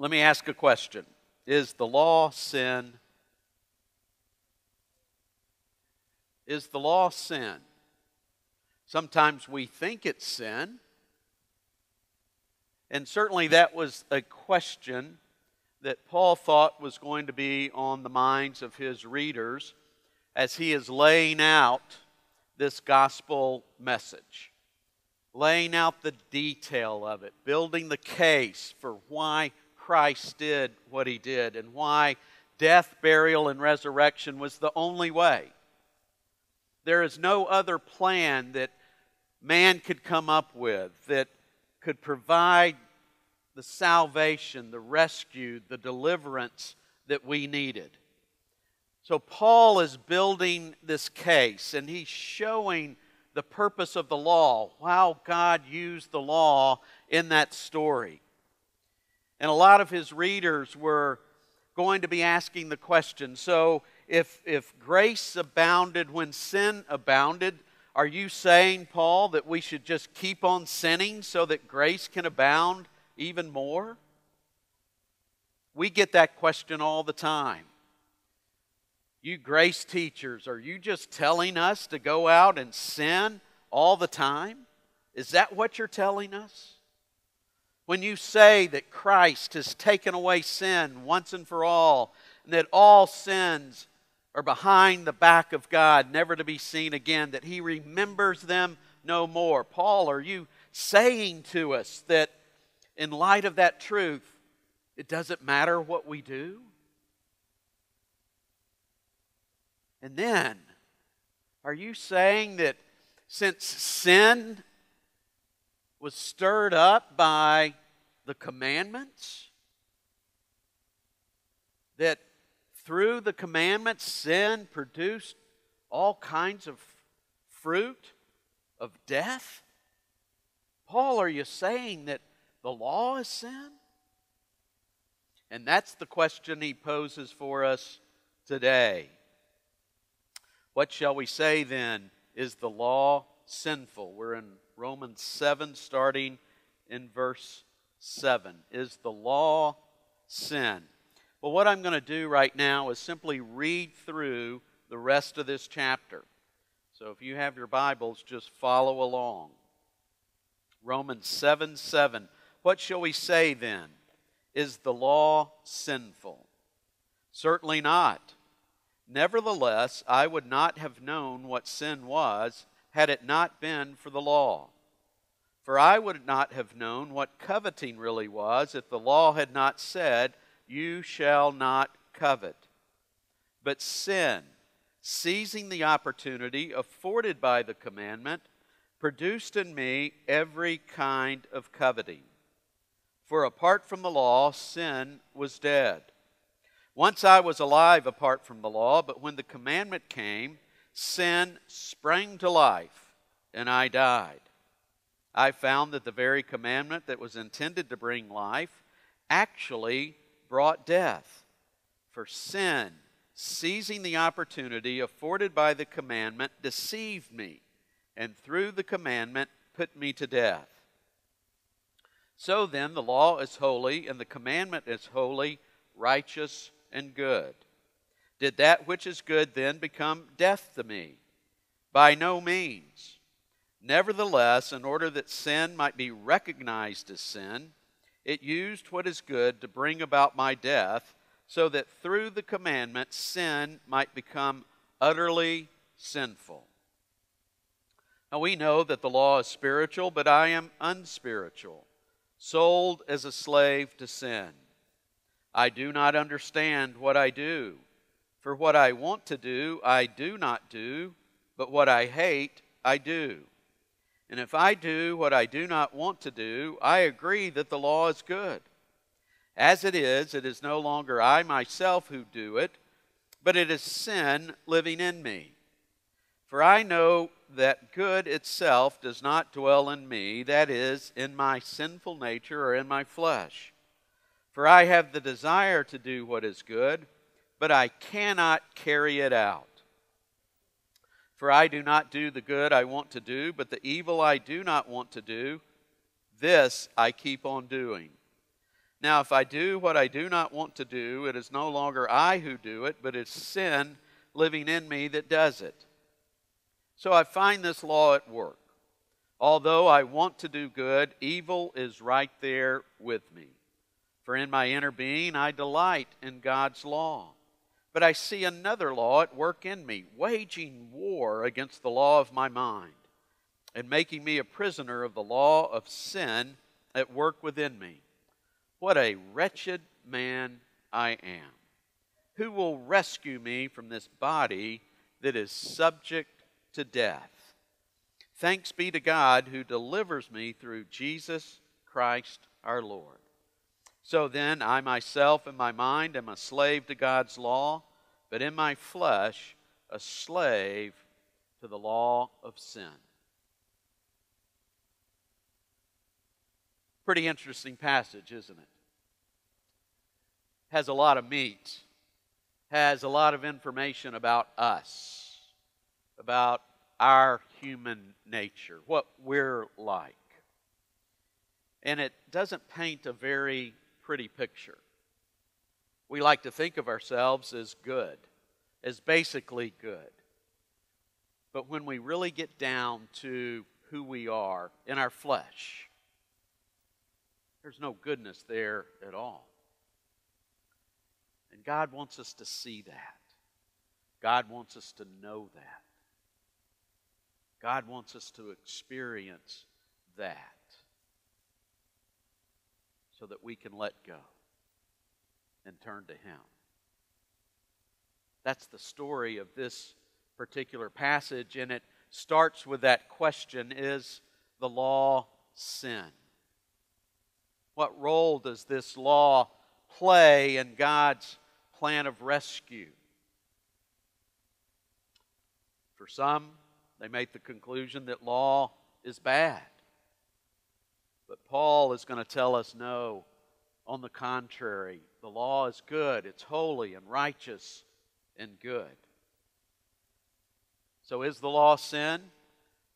Let me ask a question Is the law sin? Is the law sin? Sometimes we think it's sin. And certainly that was a question that Paul thought was going to be on the minds of his readers as he is laying out this gospel message, laying out the detail of it, building the case for why Christ did what he did and why death, burial, and resurrection was the only way. There is no other plan that man could come up with that could provide the salvation, the rescue, the deliverance that we needed. So, Paul is building this case and he's showing the purpose of the law, how God used the law in that story. And a lot of his readers were going to be asking the question so, if, if grace abounded when sin abounded, are you saying, Paul, that we should just keep on sinning so that grace can abound even more? We get that question all the time. You grace teachers, are you just telling us to go out and sin all the time? Is that what you're telling us? When you say that Christ has taken away sin once and for all, and that all sins are behind the back of God, never to be seen again, that He remembers them no more. Paul, are you saying to us that in light of that truth, it doesn't matter what we do? And then, are you saying that since sin was stirred up by the commandments, that through the commandments, sin produced all kinds of fruit of death? Paul, are you saying that the law is sin? And that's the question he poses for us today. What shall we say then? Is the law sinful? We're in Romans 7, starting in verse 7. Is the law sin? Well, what I'm going to do right now is simply read through the rest of this chapter. So if you have your Bibles, just follow along. Romans 7 7. What shall we say then? Is the law sinful? Certainly not. Nevertheless, I would not have known what sin was had it not been for the law. For I would not have known what coveting really was if the law had not said, You shall not covet. But sin, seizing the opportunity afforded by the commandment, produced in me every kind of coveting. For apart from the law, sin was dead. Once I was alive apart from the law, but when the commandment came, sin sprang to life, and I died. I found that the very commandment that was intended to bring life actually brought death. For sin, seizing the opportunity afforded by the commandment, deceived me, and through the commandment put me to death. So then, the law is holy, and the commandment is holy, righteous, and good. Did that which is good then become death to me? By no means. Nevertheless, in order that sin might be recognized as sin, it used what is good to bring about my death, so that through the commandment sin might become utterly sinful. Now we know that the law is spiritual, but I am unspiritual sold as a slave to sin. I do not understand what I do. For what I want to do, I do not do, but what I hate, I do. And if I do what I do not want to do, I agree that the law is good. As it is, it is no longer I myself who do it, but it is sin living in me. For I know that good itself does not dwell in me, that is, in my sinful nature or in my flesh. For I have the desire to do what is good, but I cannot carry it out. For I do not do the good I want to do, but the evil I do not want to do, this I keep on doing. Now, if I do what I do not want to do, it is no longer I who do it, but it's sin living in me that does it. So I find this law at work. Although I want to do good, evil is right there with me. For in my inner being I delight in God's law. But I see another law at work in me, waging war against the law of my mind, and making me a prisoner of the law of sin at work within me. What a wretched man I am. Who will rescue me from this body that is subject to death? Thanks be to God who delivers me through Jesus Christ our Lord. So then, I myself in my mind am a slave to God's law, but in my flesh, a slave to the law of sin. Pretty interesting passage, isn't it? Has a lot of meat, has a lot of information about us, about our human nature, what we're like. And it doesn't paint a very pretty picture. We like to think of ourselves as good, as basically good. But when we really get down to who we are in our flesh, there's no goodness there at all. And God wants us to see that. God wants us to know that. God wants us to experience that so that we can let go and turn to Him. That's the story of this particular passage, and it starts with that question Is the law sin? What role does this law play in God's plan of rescue? For some, they make the conclusion that law is bad. But Paul is going to tell us no. On the contrary, the law is good, it's holy and righteous and good. So, is the law sin?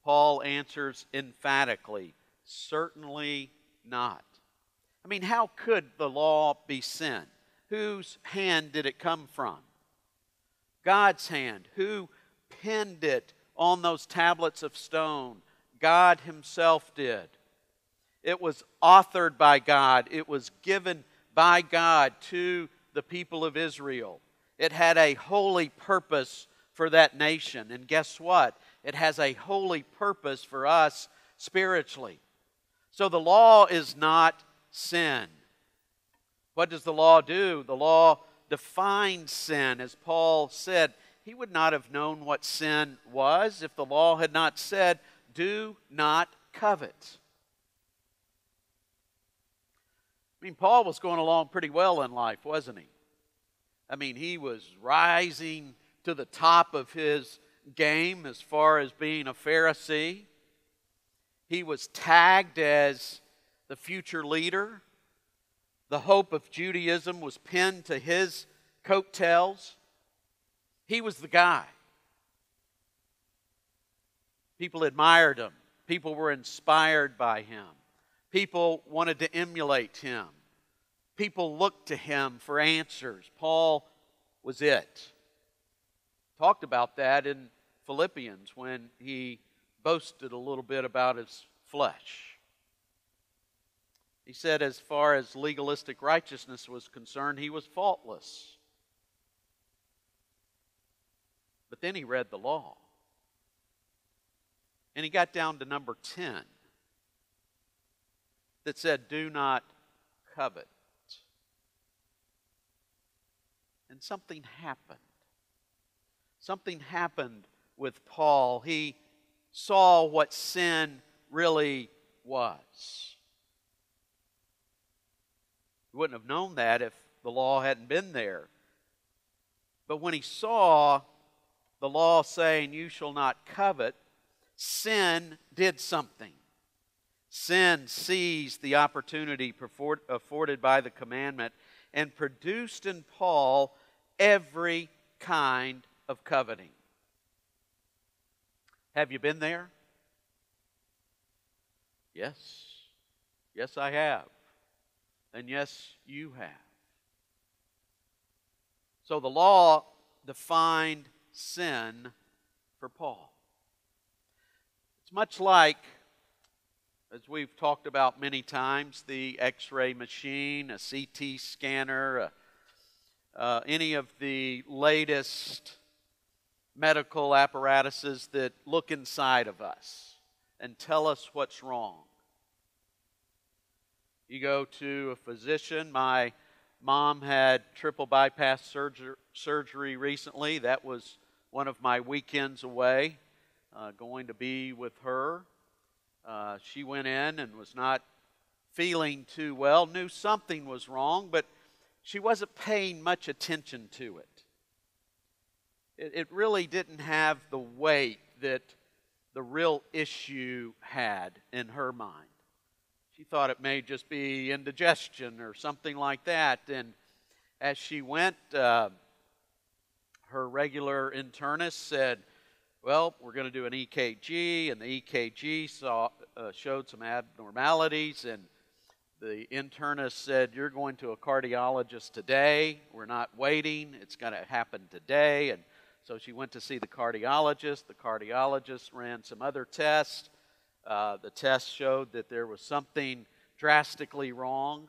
Paul answers emphatically certainly not. I mean, how could the law be sin? Whose hand did it come from? God's hand. Who penned it on those tablets of stone? God Himself did. It was authored by God, it was given by God to the people of Israel. It had a holy purpose for that nation. And guess what? It has a holy purpose for us spiritually. So the law is not sin. What does the law do? The law defines sin. As Paul said, he would not have known what sin was if the law had not said, Do not covet. I mean, Paul was going along pretty well in life, wasn't he? I mean, he was rising to the top of his game as far as being a Pharisee. He was tagged as the future leader. The hope of Judaism was pinned to his coattails. He was the guy. People admired him, people were inspired by him, people wanted to emulate him, people looked to him for answers. Paul was it. Talked about that in Philippians when he boasted a little bit about his flesh. He said, as far as legalistic righteousness was concerned, he was faultless. But then he read the law. And he got down to number 10 that said, Do not covet. And something happened. Something happened with Paul. He saw what sin really was. He wouldn't have known that if the law hadn't been there. But when he saw the law saying, You shall not covet, sin did something. Sin seized the opportunity afforded by the commandment and produced in Paul every kind of coveting. Have you been there? Yes. Yes, I have. And yes, you have. So the law defined sin for Paul. It's much like, as we've talked about many times, the x ray machine, a CT scanner, a, uh, any of the latest medical apparatuses that look inside of us and tell us what's wrong. You go to a physician. My mom had triple bypass surgery, surgery recently. That was one of my weekends away, uh, going to be with her. Uh, she went in and was not feeling too well, knew something was wrong, but she wasn't paying much attention to it. It, it really didn't have the weight that the real issue had in her mind. She thought it may just be indigestion or something like that. And as she went, uh, her regular internist said, Well, we're going to do an EKG. And the EKG saw, uh, showed some abnormalities. And the internist said, You're going to a cardiologist today. We're not waiting. It's going to happen today. And so she went to see the cardiologist. The cardiologist ran some other tests. Uh, the test showed that there was something drastically wrong.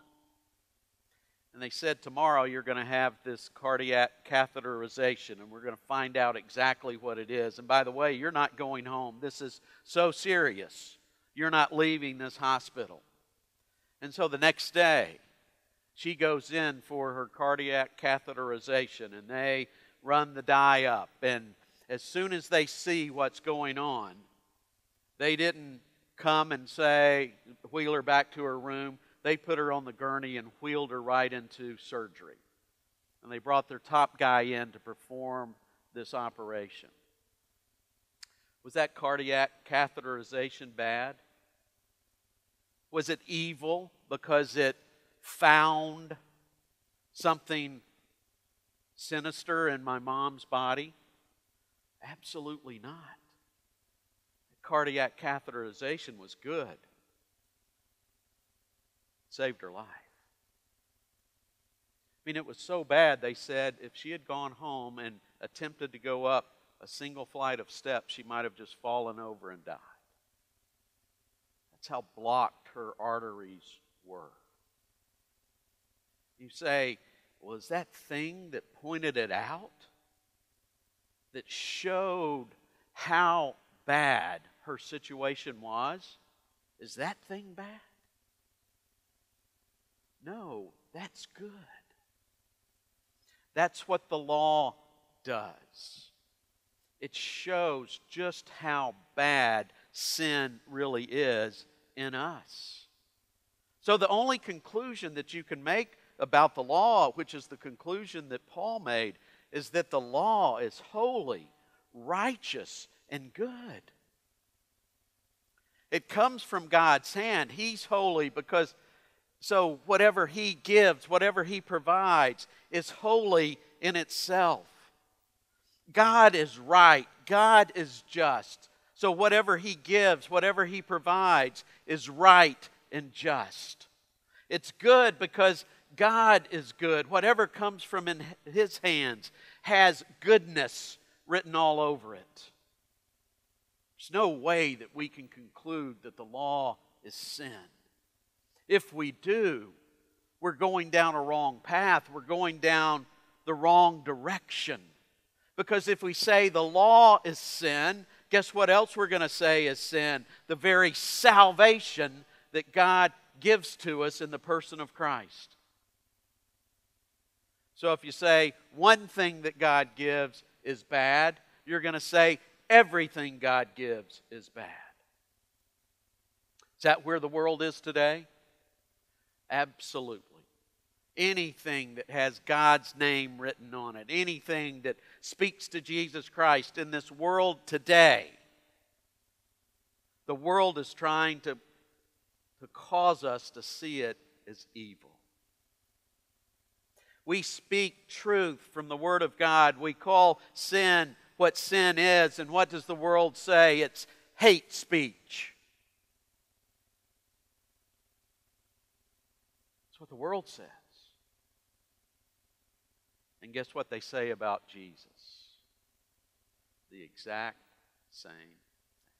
And they said, Tomorrow you're going to have this cardiac catheterization, and we're going to find out exactly what it is. And by the way, you're not going home. This is so serious. You're not leaving this hospital. And so the next day, she goes in for her cardiac catheterization, and they run the dye up. And as soon as they see what's going on, they didn't come and say, wheel her back to her room. They put her on the gurney and wheeled her right into surgery. And they brought their top guy in to perform this operation. Was that cardiac catheterization bad? Was it evil because it found something sinister in my mom's body? Absolutely not. Cardiac catheterization was good. It saved her life. I mean, it was so bad, they said if she had gone home and attempted to go up a single flight of steps, she might have just fallen over and died. That's how blocked her arteries were. You say, was that thing that pointed it out, that showed how bad her situation was, is that thing bad? No, that's good. That's what the law does. It shows just how bad sin really is in us. So, the only conclusion that you can make about the law, which is the conclusion that Paul made, is that the law is holy, righteous, and good. It comes from God's hand. He's holy because so whatever He gives, whatever He provides, is holy in itself. God is right, God is just. So whatever He gives, whatever He provides, is right and just. It's good because God is good. Whatever comes from in His hands has goodness written all over it. There's no way that we can conclude that the law is sin. If we do, we're going down a wrong path. We're going down the wrong direction. Because if we say the law is sin, guess what else we're going to say is sin? The very salvation that God gives to us in the person of Christ. So if you say one thing that God gives is bad, you're going to say everything God gives is bad. Is that where the world is today? Absolutely. Anything that has God's name written on it, anything that speaks to Jesus Christ in this world today, the world is trying to, to cause us to see it as evil. We speak truth from the Word of God. We call sin what sin is. And what does the world say? It's hate speech. That's what the world says. And guess what they say about Jesus? The exact same thing.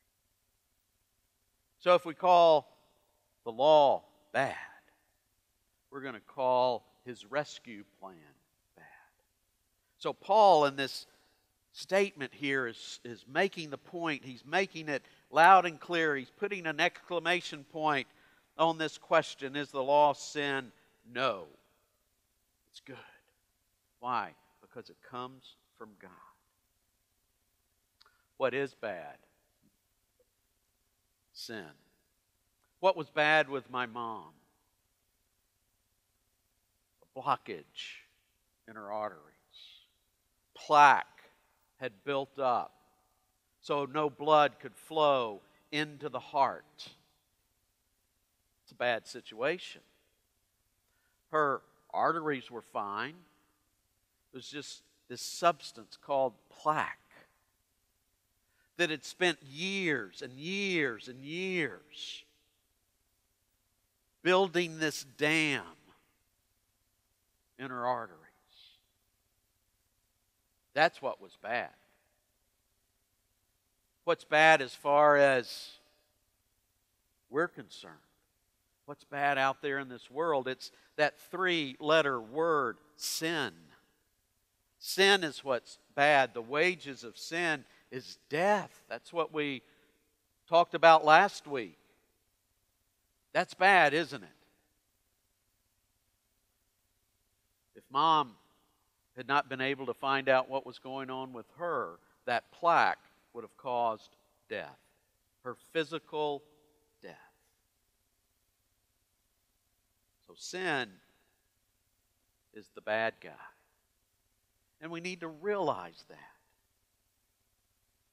So if we call the law bad, we're going to call his rescue plan bad. So Paul in this statement here is, is making the point. He's making it loud and clear. He's putting an exclamation point on this question Is the law sin? No. It's good. Why? Because it comes from God. What is bad? Sin. What was bad with my mom? A blockage in her arteries. Plaque had built up so no blood could flow into the heart. It's a bad situation. Her arteries were fine. Was just this substance called plaque that had spent years and years and years building this dam in her arteries. That's what was bad. What's bad as far as we're concerned? What's bad out there in this world? It's that three letter word, sin. Sin is what's bad. The wages of sin is death. That's what we talked about last week. That's bad, isn't it? If mom had not been able to find out what was going on with her, that plaque would have caused death, her physical death. So sin is the bad guy. And we need to realize that.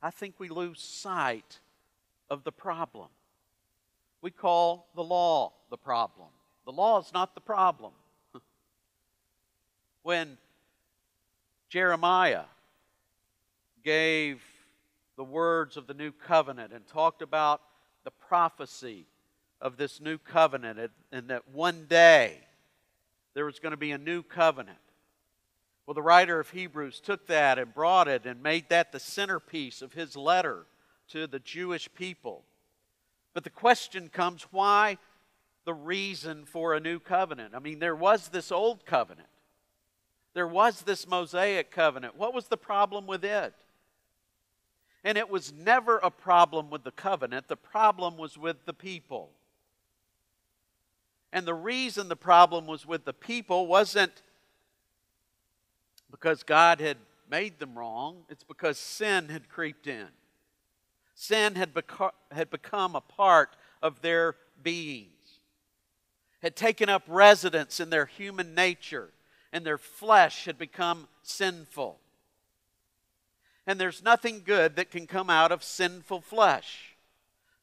I think we lose sight of the problem. We call the law the problem. The law is not the problem. when Jeremiah gave the words of the new covenant and talked about the prophecy of this new covenant and that one day there was going to be a new covenant. Well, the writer of Hebrews took that and brought it and made that the centerpiece of his letter to the Jewish people. But the question comes why the reason for a new covenant? I mean, there was this old covenant, there was this Mosaic covenant. What was the problem with it? And it was never a problem with the covenant, the problem was with the people. And the reason the problem was with the people wasn't because God had made them wrong, it's because sin had creeped in. Sin had, beco- had become a part of their beings, had taken up residence in their human nature, and their flesh had become sinful. And there's nothing good that can come out of sinful flesh.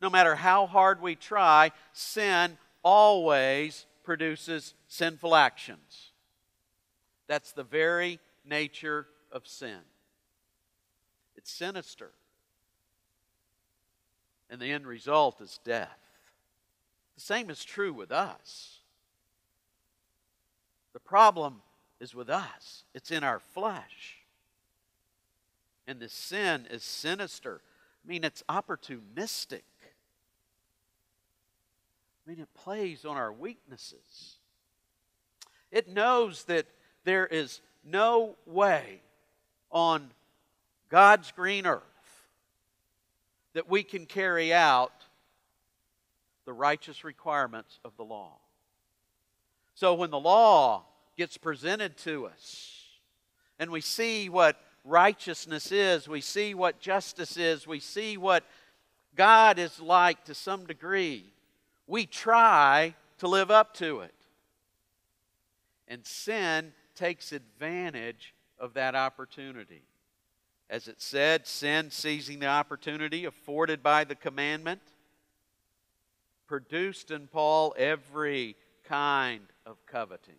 No matter how hard we try, sin always produces sinful actions. That's the very nature of sin. It's sinister and the end result is death. The same is true with us. The problem is with us, it's in our flesh. And the sin is sinister. I mean, it's opportunistic. I mean, it plays on our weaknesses. It knows that there is no way on God's green earth that we can carry out the righteous requirements of the law. So when the law gets presented to us and we see what righteousness is, we see what justice is, we see what God is like to some degree, we try to live up to it. And sin takes advantage of that opportunity. As it said, sin seizing the opportunity afforded by the commandment produced in Paul every kind of coveting.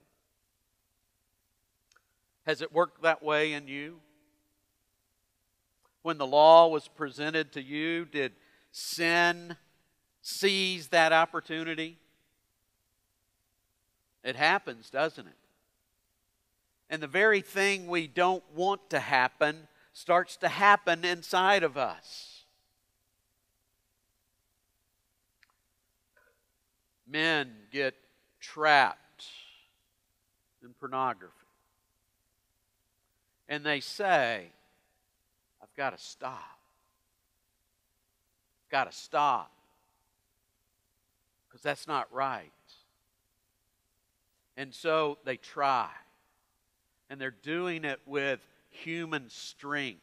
Has it worked that way in you? When the law was presented to you, did sin seize that opportunity? It happens, doesn't it? And the very thing we don't want to happen starts to happen inside of us. Men get trapped in pornography. And they say, I've got to stop. I've got to stop. Because that's not right. And so they try. And they're doing it with human strength.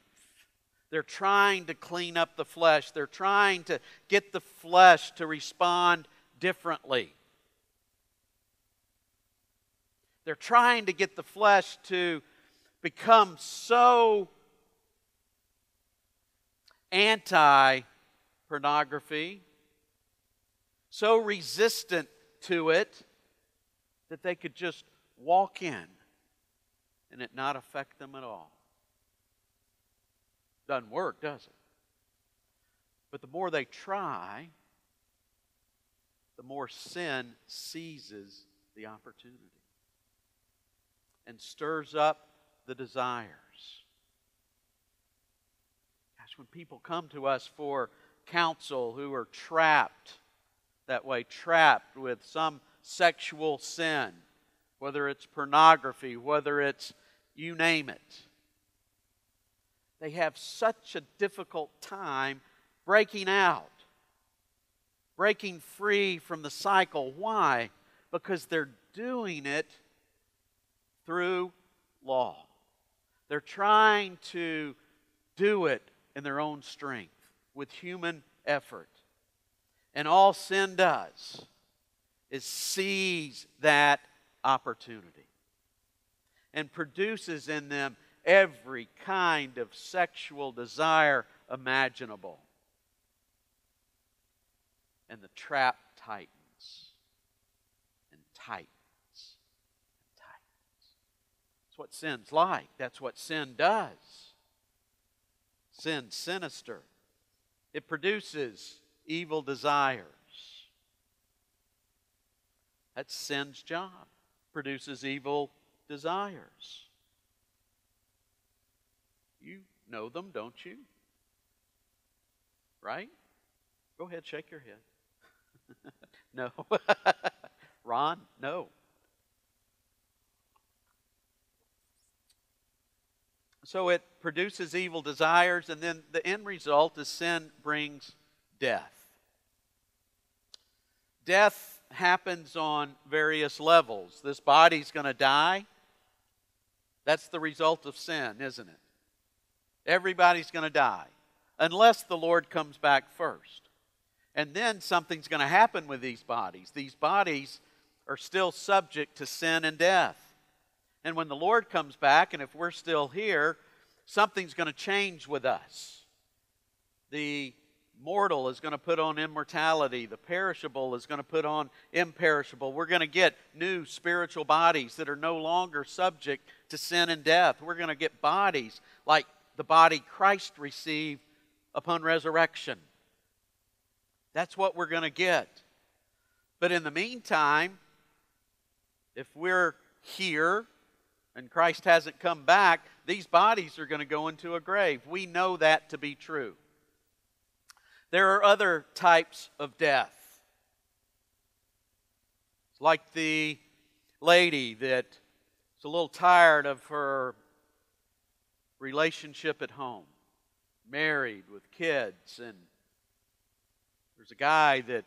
They're trying to clean up the flesh. They're trying to get the flesh to respond differently. They're trying to get the flesh to become so anti pornography, so resistant to it, that they could just walk in and it not affect them at all. Doesn't work, does it? But the more they try, the more sin seizes the opportunity and stirs up the desires. Gosh, when people come to us for counsel who are trapped that way, trapped with some sexual sin, whether it's pornography, whether it's you name it. They have such a difficult time breaking out, breaking free from the cycle. Why? Because they're doing it through law. They're trying to do it in their own strength with human effort. And all sin does is seize that opportunity and produces in them every kind of sexual desire imaginable. And the trap tightens and tightens and tightens. That's what sin's like. That's what sin does. Sin's sinister. It produces evil desires. That's sin's job. Produces evil desires. You know them, don't you? Right? Go ahead, shake your head. no. Ron, no. So it produces evil desires, and then the end result is sin brings death. Death happens on various levels. This body's going to die. That's the result of sin, isn't it? Everybody's going to die unless the Lord comes back first. And then something's going to happen with these bodies. These bodies are still subject to sin and death. And when the Lord comes back, and if we're still here, something's going to change with us. The mortal is going to put on immortality. The perishable is going to put on imperishable. We're going to get new spiritual bodies that are no longer subject to sin and death. We're going to get bodies like the body Christ received upon resurrection. That's what we're going to get. But in the meantime, if we're here and Christ hasn't come back, these bodies are going to go into a grave. We know that to be true. There are other types of death. It's like the lady that is a little tired of her relationship at home, married with kids, and there's a guy that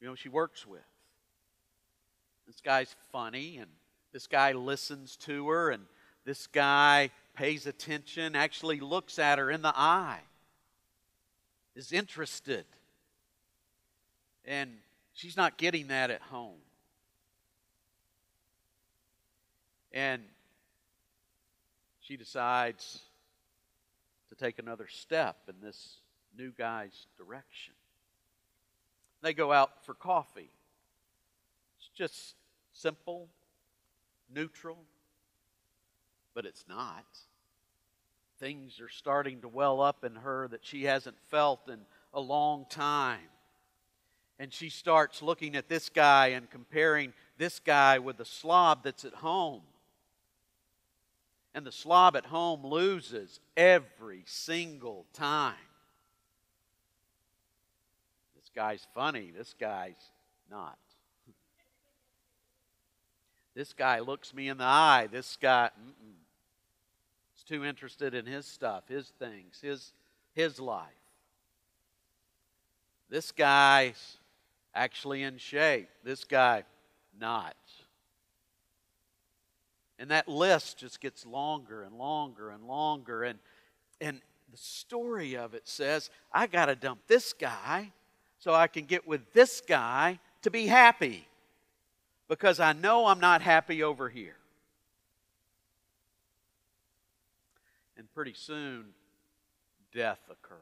you know she works with. This guy's funny, and this guy listens to her, and this guy pays attention, actually looks at her in the eye is interested. And she's not getting that at home. And she decides to take another step in this new guy's direction. They go out for coffee. It's just simple, neutral, but it's not things are starting to well up in her that she hasn't felt in a long time. And she starts looking at this guy and comparing this guy with the slob that's at home. And the slob at home loses every single time. This guy's funny. This guy's not. This guy looks me in the eye. This guy is too interested in his stuff, his things, his, his life. This guy's actually in shape. This guy, not. And that list just gets longer and longer and longer. And, and the story of it says, I got to dump this guy so I can get with this guy to be happy because I know I'm not happy over here. And pretty soon, death occurs.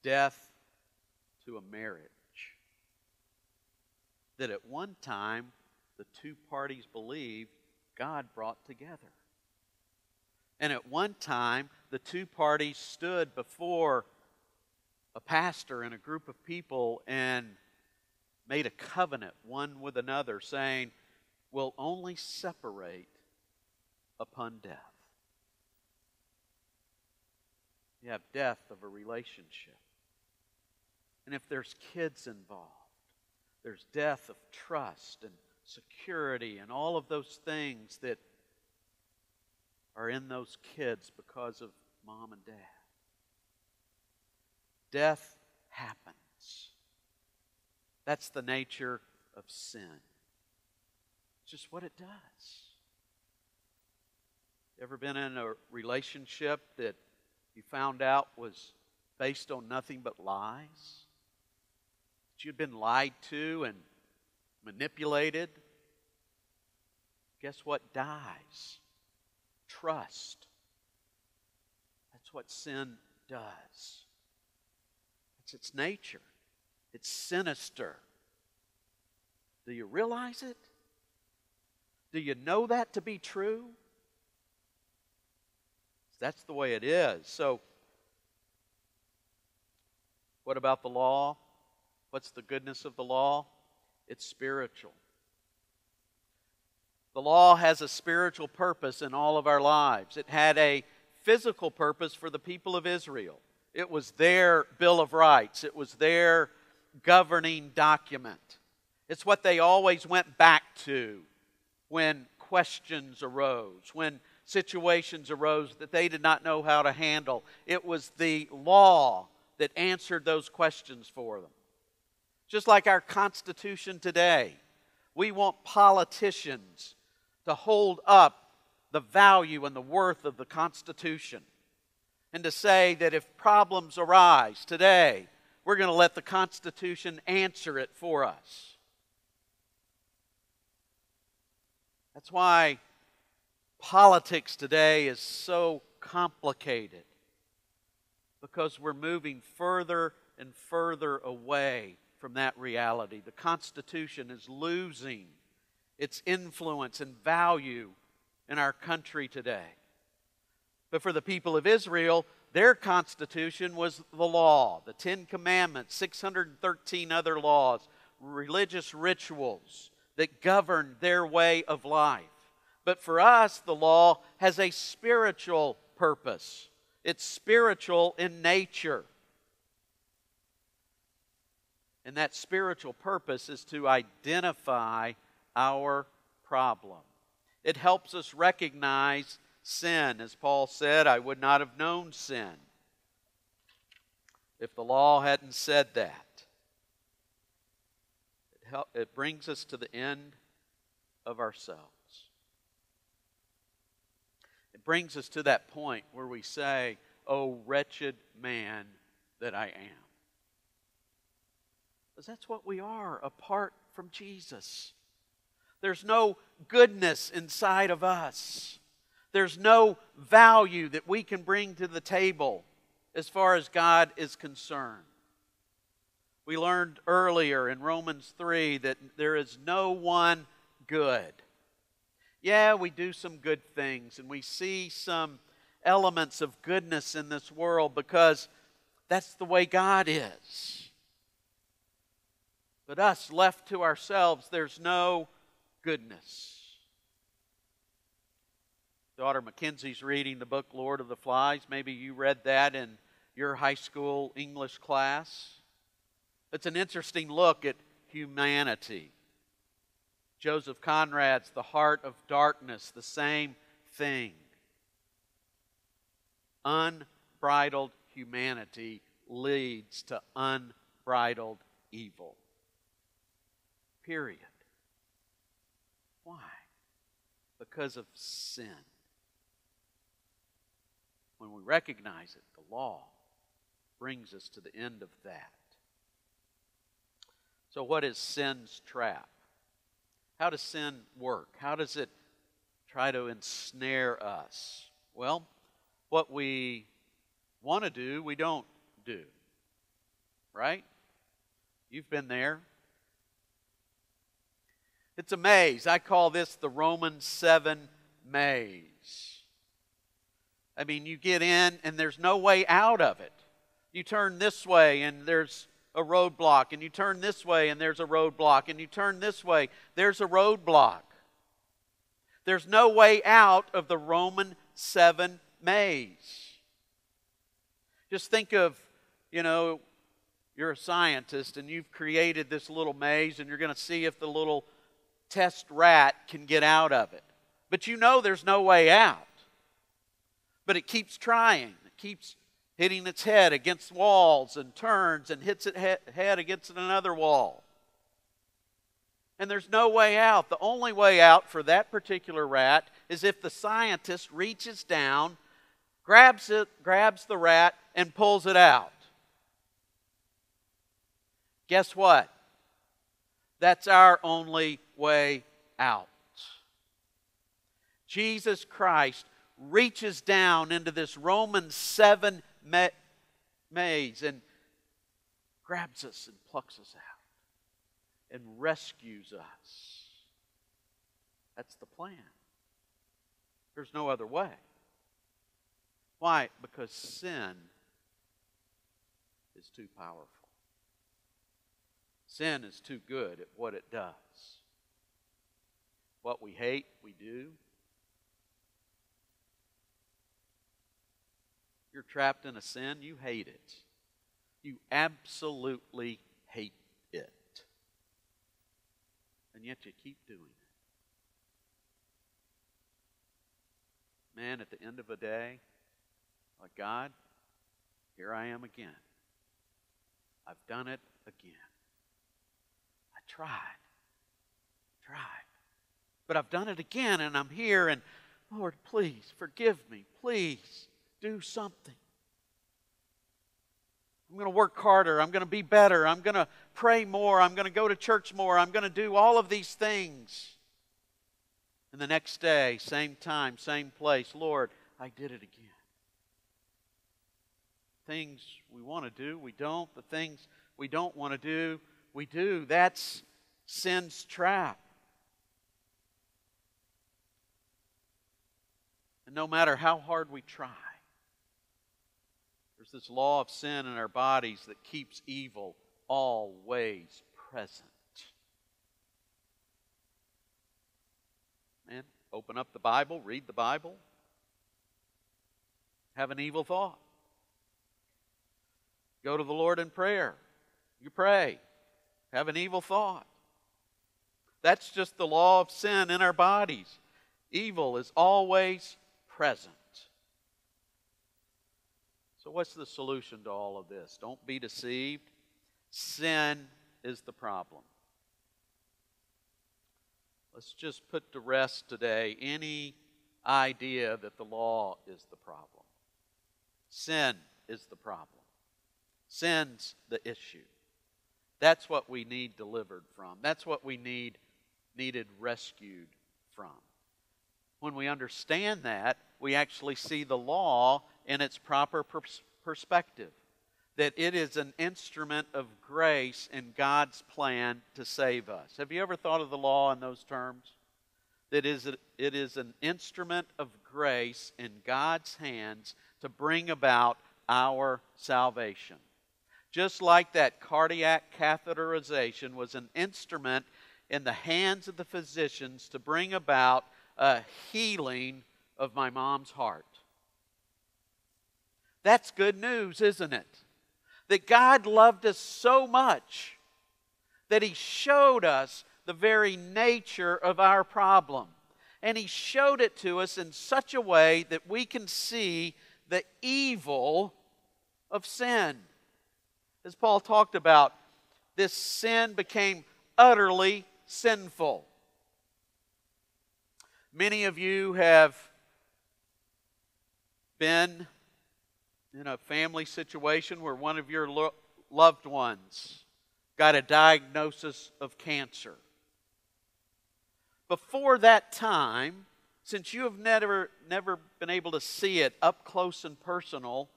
Death to a marriage that at one time the two parties believed God brought together. And at one time, the two parties stood before a pastor and a group of people and made a covenant one with another, saying, We'll only separate upon death. You have death of a relationship. And if there's kids involved, there's death of trust and security and all of those things that are in those kids because of mom and dad. Death happens. That's the nature of sin. It's just what it does. Ever been in a relationship that you found out was based on nothing but lies? That you'd been lied to and manipulated? Guess what dies? Trust. That's what sin does. It's its nature. It's sinister. Do you realize it? Do you know that to be true? That's the way it is. So, what about the law? What's the goodness of the law? It's spiritual. The law has a spiritual purpose in all of our lives. It had a physical purpose for the people of Israel. It was their Bill of Rights, it was their governing document. It's what they always went back to when questions arose, when situations arose that they did not know how to handle. It was the law that answered those questions for them. Just like our Constitution today, we want politicians to hold up the value and the worth of the Constitution and to say that if problems arise today, we're going to let the Constitution answer it for us. That's why politics today is so complicated because we're moving further and further away from that reality. The Constitution is losing its influence and value in our country today. But for the people of Israel, their constitution was the law, the Ten Commandments, 613 other laws, religious rituals that governed their way of life. But for us, the law has a spiritual purpose, it's spiritual in nature. And that spiritual purpose is to identify our problem. It helps us recognize sin. As Paul said, I would not have known sin if the law hadn't said that. It, help, it brings us to the end of ourselves. Brings us to that point where we say, Oh, wretched man that I am. Because that's what we are apart from Jesus. There's no goodness inside of us. There's no value that we can bring to the table as far as God is concerned. We learned earlier in Romans 3 that there is no one good. Yeah, we do some good things and we see some elements of goodness in this world because that's the way God is. But us left to ourselves, there's no goodness. Daughter Mackenzie's reading the book Lord of the Flies. Maybe you read that in your high school English class. It's an interesting look at humanity. Joseph Conrad's The Heart of Darkness, the same thing. Unbridled humanity leads to unbridled evil. Period. Why? Because of sin. When we recognize it, the law brings us to the end of that. So, what is sin's trap? How does sin work? How does it try to ensnare us? Well, what we want to do, we don't do. Right? You've been there. It's a maze. I call this the Roman 7 maze. I mean, you get in and there's no way out of it. You turn this way and there's a roadblock, and you turn this way and there's a roadblock, and you turn this way, there's a roadblock. There's no way out of the Roman 7 maze. Just think of, you know, you're a scientist and you've created this little maze and you're going to see if the little test rat can get out of it. But you know there's no way out. But it keeps trying, it keeps hitting its head against walls and turns and hits its head against another wall. And there's no way out. The only way out for that particular rat is if the scientist reaches down, grabs it, grabs the rat, and pulls it out. Guess what? That's our only way out. Jesus Christ reaches down into this Romans 7 maze and grabs us and plucks us out and rescues us. That's the plan. There's no other way. Why? Because sin is too powerful. Sin is too good at what it does. What we hate, we do. You're trapped in a sin, you hate it. You absolutely hate it. And yet you keep doing it. Man, at the end of a day, like God, here I am again. I've done it again. I tried. Tried. But I've done it again and I'm here and Lord, please forgive me. Please do something. I'm going to work harder. I'm going to be better. I'm going to pray more. I'm going to go to church more. I'm going to do all of these things. And the next day, same time, same place, Lord, I did it again. Things we want to do, we don't. The things we don't want to do, we do. That's sin's trap. And no matter how hard we try, there's this law of sin in our bodies that keeps evil always present. Man, open up the Bible, read the Bible, have an evil thought. Go to the Lord in prayer. You pray, have an evil thought. That's just the law of sin in our bodies. Evil is always present. So, what's the solution to all of this? Don't be deceived. Sin is the problem. Let's just put to rest today any idea that the law is the problem. Sin is the problem. Sin's the issue. That's what we need delivered from. That's what we need needed rescued from. When we understand that, we actually see the law in its proper pers- perspective. That it is an instrument of grace in God's plan to save us. Have you ever thought of the law in those terms? That is, it is an instrument of grace in God's hands to bring about our salvation. just like that cardiac catheterization was an instrument in the hands of the physicians to bring about a healing of my mom's heart. That's good news, isn't it? That God loved us so much that He showed us the very nature of our problem. And He showed it to us in such a way that we can see the evil of sin. As Paul talked about, this sin became utterly sinful. Many of you have been in a family situation where one of your lo- loved ones got a diagnosis of cancer. Before that time, since you have never, never been able to see it up close and personal,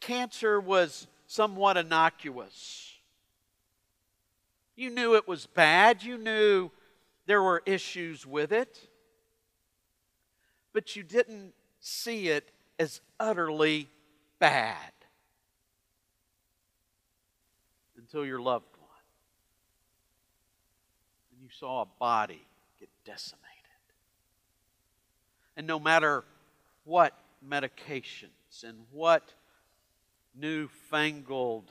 cancer was somewhat innocuous. You knew it was bad, you knew there were issues with it, but you didn't see it as utterly bad until your loved one. And you saw a body get decimated. And no matter what medications and what newfangled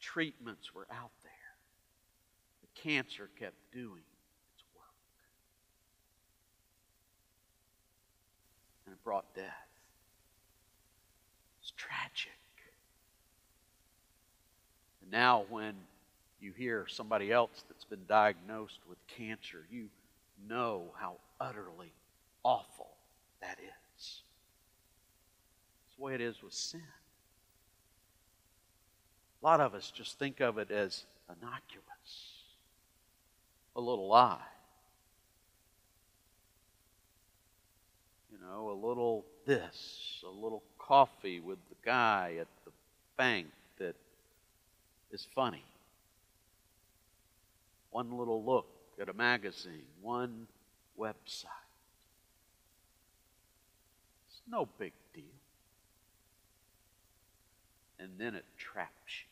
treatments were out there, the cancer kept doing its work. And it brought death. Tragic. And now, when you hear somebody else that's been diagnosed with cancer, you know how utterly awful that is. It's the way it is with sin. A lot of us just think of it as innocuous, a little lie. You know, a little this, a little coffee with guy at the bank that is funny. One little look at a magazine, one website. It's no big deal. And then it traps you.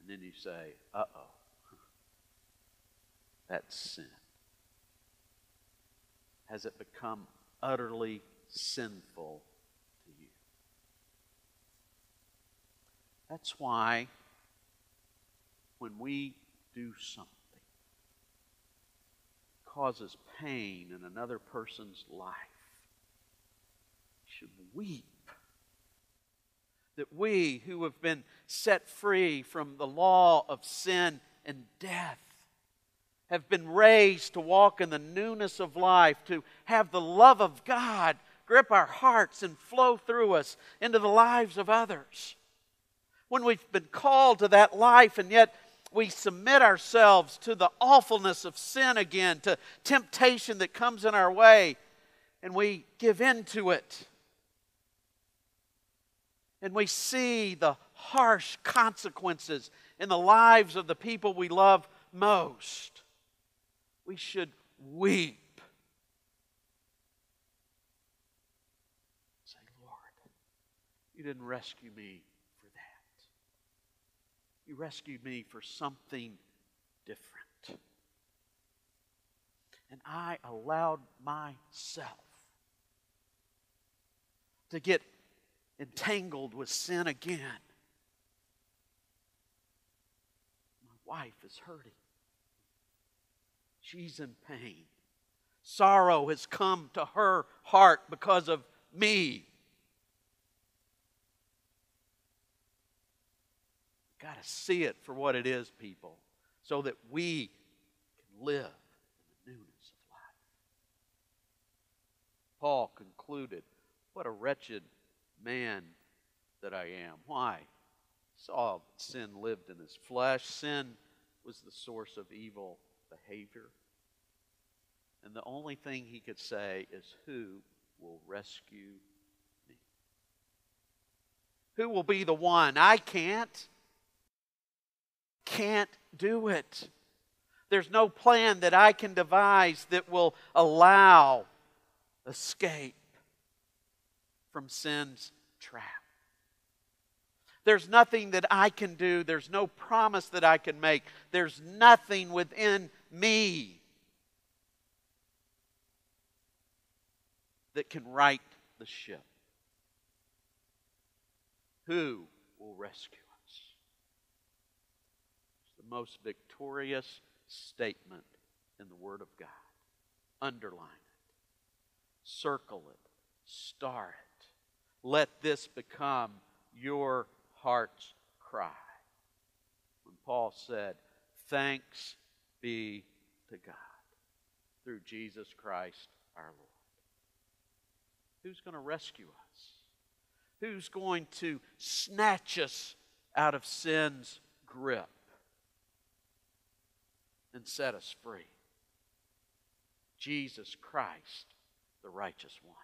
And then you say, uh oh, that's sin. Has it become utterly sinful to you? That's why when we do something that causes pain in another person's life, we should weep. That we who have been set free from the law of sin and death have been raised to walk in the newness of life, to have the love of God grip our hearts and flow through us into the lives of others. When we've been called to that life and yet we submit ourselves to the awfulness of sin again, to temptation that comes in our way, and we give in to it. And we see the harsh consequences in the lives of the people we love most. We should weep. Say, Lord, you didn't rescue me for that. you rescued me for something different. And I allowed myself to get entangled with sin again. My wife is hurting. She's in pain. Sorrow has come to her heart because of me. Got to see it for what it is, people, so that we can live in the newness of life. Paul concluded, What a wretched man that I am. Why? Saw sin lived in his flesh. Sin was the source of evil behavior. And the only thing he could say is, Who will rescue me? Who will be the one? I can't can't do it. There's no plan that I can devise that will allow escape from sin's trap. There's nothing that I can do. There's no promise that I can make. There's nothing within me that can right the ship. Who will rescue the most victorious statement in the Word of God. Underline it, circle it, star it. Let this become your heart's cry. When Paul said, Thanks be to God through Jesus Christ our Lord. Who's going to rescue us? Who's going to snatch us out of sin's grip and set us free? Jesus Christ, the righteous one.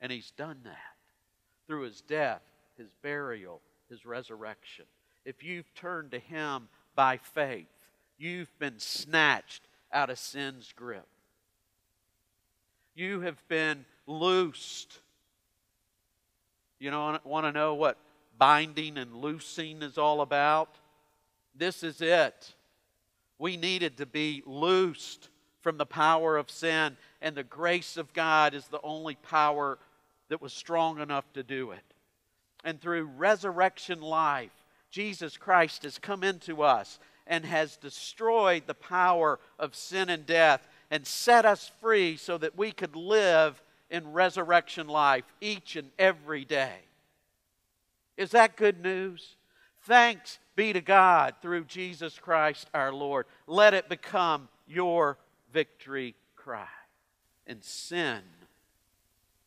And he's done that through his death, his burial, his resurrection. If you've turned to him by faith, you've been snatched out of sin's grip. You have been loosed. You know, want to know what binding and loosing is all about? This is it. We needed to be loosed from the power of sin, and the grace of God is the only power that was strong enough to do it. And through resurrection life, Jesus Christ has come into us and has destroyed the power of sin and death and set us free so that we could live in resurrection life each and every day. Is that good news? Thanks be to God through Jesus Christ our Lord. Let it become your victory cry. And sin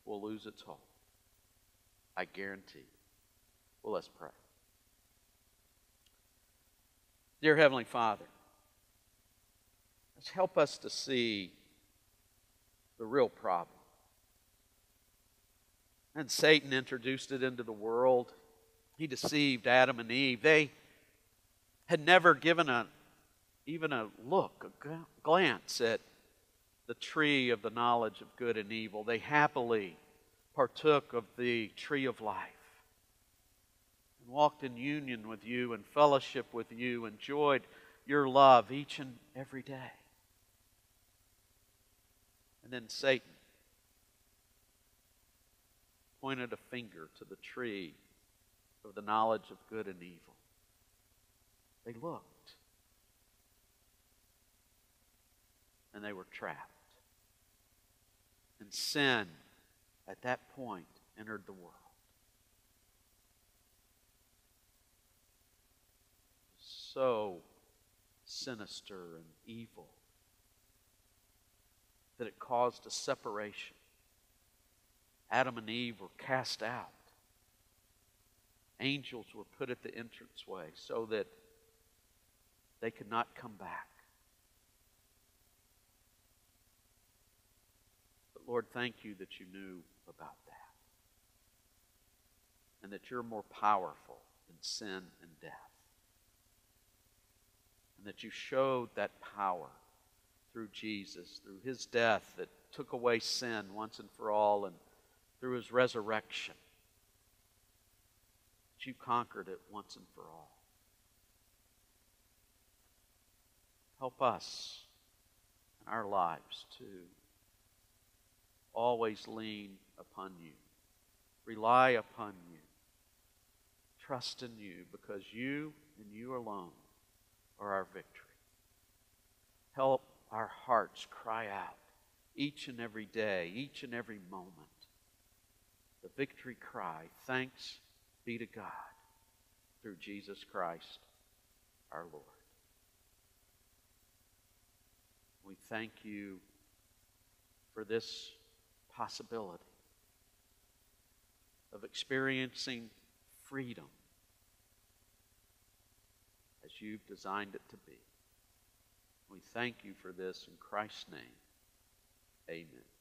will lose its hold. I guarantee. Well, let's pray. Dear Heavenly Father, let's help us to see the real problem. And Satan introduced it into the world. He deceived Adam and Eve. They had never given a even a look, a glance at the tree of the knowledge of good and evil. They happily partook of the tree of life and walked in union with you and fellowship with you, enjoyed your love each and every day. And then Satan pointed a finger to the tree of the knowledge of good and evil. They looked. and they were trapped. And sin, at that point, entered the world. So sinister and evil that it caused a separation. Adam and Eve were cast out. Angels were put at the entranceway so that they could not come back. But Lord, thank you that you knew about that. And that you're more powerful than sin and death. And that you showed that power through Jesus, through his death that took away sin once and for all, and through his resurrection. That you conquered it once and for all. Help us in our lives to always lean upon you, rely upon you, trust in you, because you and you alone are our victory. Help our hearts cry out each and every day, each and every moment. The victory cry, thanks be to God through Jesus Christ our Lord. We thank you for this possibility of experiencing freedom as you've designed it to be. We thank you for this in Christ's name. Amen.